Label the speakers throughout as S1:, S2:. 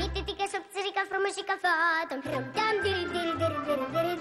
S1: mititică, subțirică, frumușică, fată Dam diri diri diri diri diri.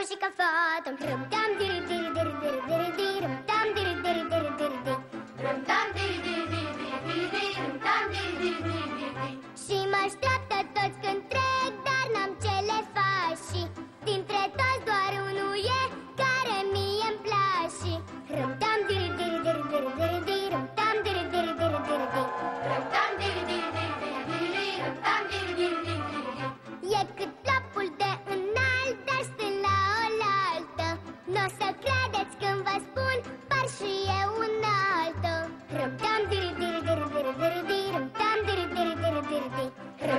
S1: مشي كفاتم رم دام دير دير دير دير دير دير رم دام دير دير دير دير دير رم دام دير دير دير دير دير رم دام دير دير دير دير دير Și mă așteaptă toți când trec, dar n-am ce le faci și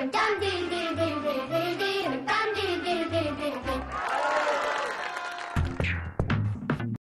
S1: done this.